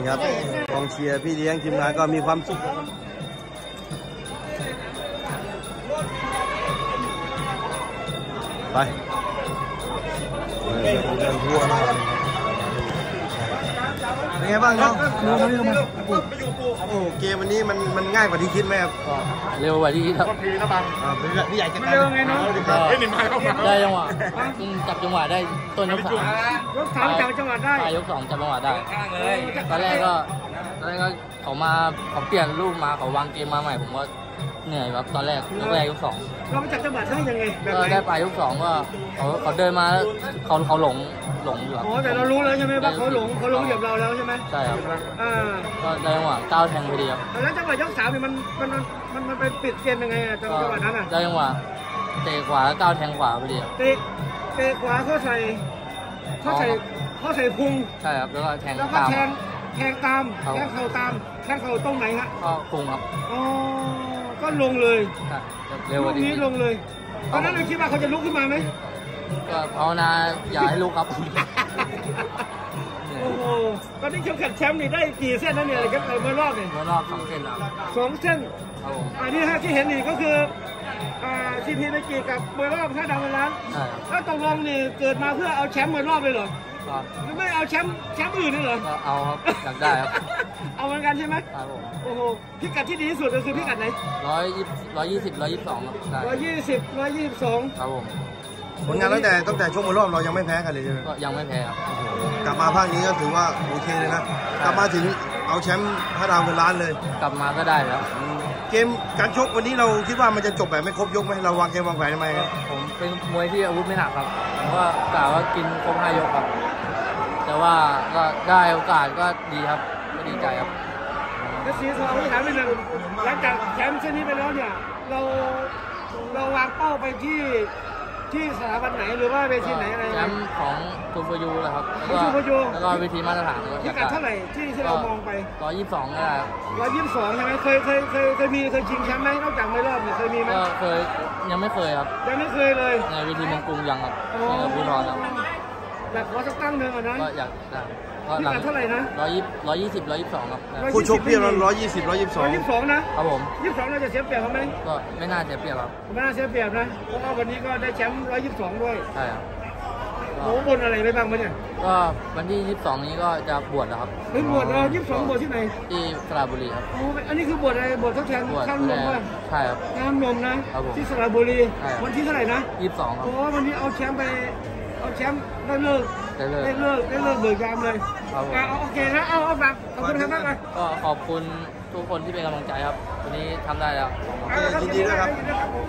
นี่ครับกองเชียร์พี่เลี้ยงทีมงานก็มีความสุขบไป ไงบ้างน้องโอ้เกมวันนี้มันมันง่ายกว่าที่คิดไหมครับก็เร็วกว่าที่คิดครับอ่าเป็นพี่ใหญ่จัดการเร็วไงน้องก็ได้จังหวะเพิ่งจับจังหวะได้ต้นยกสามยกสามจากจังหวัดได้ปลายยกสองจับจังหวะได้ตอนแรกก็ ตอนแรกก็เขามาเขาเปลี่ยนรูปมาเขาวางเกมมาใหม่ ผมก็เหนื่อยครับตอนแรกยกแรกยกสองเราไปจากจังหวัดได้ยังไงแบบก็ไหนได้ปลายยกสองก็เขาเขาเดินมาแล้วเขาเขาหลงหลงอยู่ครับ อ๋อแต่เรารู้แล้วใช่ไหมว่าเขาหลงเขาหลงเหยียบเราแล้วใช่ไหมใช่ครับ อ่าก็ได้จังหวะก้าวแทงพอดีครับแล้วจังหวัดยกสามเนี่ยมันมันมันมันไปปิดเกมยังไงอะจังก็จังหวัดนั้นอะได้จังหวะเตะขวาแล้วก้าวแทงขวาพอดีครับเตะเตะขวาเขาใส่เขาใส่เขาใส่พุงใช่ครับแล้วก็แทงแล้วก็ตามแทง แทงตามครับแทงเข่าตามแทงเข่าตรงไหนฮะก็พุงครับอ๋อก็ลงเลยใช่เร็วกลูว่ากที่นี้คิดลงเลยตอนนั้นเราคิดว่าเขาจะลุกขึ้นมาไหมก็ภาวนาอย่าให้ลูกครับโอ้โหตอนนี้เข็มขัดแชมป์นี่ได้กี่เส้นแล้วเนี่ยเข็มขัดเมื่อรอบเนี่ยเมื่อรอบสองเส้นแล้วครับสองเส้นผมอันนี้ฮะที่เห็นนี่ก็คืออ่าซีพีเมจิกับเมื่อรอบห้าดาวเงินล้านใช่ครับแล้วตกลงนี่เกิดมาเพื่อเอาแชมป์เมื่อรอบเลยเหรอ ก็หรือไม่เอาแชมป์แชมป์อื่นเลยเหรอก็เอาครับอยากได้ครับ เอาเหมือนกันใช่ไหมครับผมโอ้โหพิกัดที่ดีที่สุดก็คือพิกัดไหนร้อยยี่ร้อยยี่สิบร้อยยี่สิบสองครับได้ร้อยยี่สิบร้อยยี่สิบสองครับผมผลงานตั้งแต่ตั้งแต่ช่วงมารอบเรายังไม่แพ้กันเลยใช่ไหมก็ยังไม่แพ้ครับกลับมาภาคนี้ก็ถือว่าโอเคเลยนะกลับมาถึงเอาแชมป์พระดาวเงินล้านเลย กลับมาก็ได้แล้วเกมการชกวันนี้เราคิดว่ามันจะจบแบบไม่ครบยกไหมเราวางเกมวางแผนทำไมครับผมเป็นมวยที่อาวุธไม่หนักครับผมก็กล่าวว่ากินครบห้ายกครับแต่ ว่าก็ได้โอกาสก็ดีครับก็ดีใจครับแล้วสีทองที่ถามไปหนึ่งหลังจากแชมป์เส้นนี้ไปแล้วเนี่ยเราเราวางเป้าไปที่ที่สถาบันไหนหรือว่าเวทีไหนอะไรแชมป์ของทูฟยูนะครับแล้วก็ของ Super U แล้วก็เวทีมาตรฐานก็อพิยากกัดได้เท่าไหร่ที่ที่เรามองไปร้อยยี่สิบสองก็ได้ครับร้อยยี่สิบสองใช่ไหมเคยเคยเคยเคยมีเคยชิงแชมป์ไหมนอกจากไม่รอบเนี่ยเคยมีไหมก็เคยยังไม่เคยครับยังไม่เคยเลยในเวทีเมืองกรุงยังครับอ๋อในภูทรครับ อยากขอสักตั้งหนึ่งอะนะก็อยากได้ก็พิหลังกัดเท่าไหร่นะร้อยยี่ร้อยยี่สิบร้อยยี่สิบสองครับได้ร้อยคู่ชกเพียบร้อยยี่สิบร้อยยี่สิบสอร้องยยี่สิบสองนะครับผมยี่สิบสองเราจะเสียเปรียบเขาไหมก็ไม่น่าจะเปรียบครับไม่น่าเสียเปรียบนะเพราะว่าวันนี้ก็ได้แชมป์ร้อยยี่สิบสองด้วยใช่ครับโอ้โหบนอะไรไปบ้างวะเนี่ยก็วันที่ยี่สิบสองนี้ก็จะบวชแล้วครับเฮ้ยบวชเรายี่สิบสองบวชที่ไหนที่สระบุรีครับโอ้อันนี้คือบวชอะไรบวชทดแทนบวชข้ามนแล้มวป่ะใช่ครับข้ามนมนะครับผมที่สระบุรีใช่ครับวันที่เท่าไหร่นะยี่สิบสองครับโอ้วันนี้เอาแชมป์ไป เอาแชมป์ได้เลิกได้เลิกได้เลิกได้เลิกเบิกยามเลยครับผมอะเอาโอเคนะเอาเอาแบบขอบคุณครับมากเลยก็ขอบคุณทุกคนที่เป็นกำลังใจครับ วันนี้ทำได้แล้วโอเคยินดีด้วยครับ ยินดีด้วยครับผม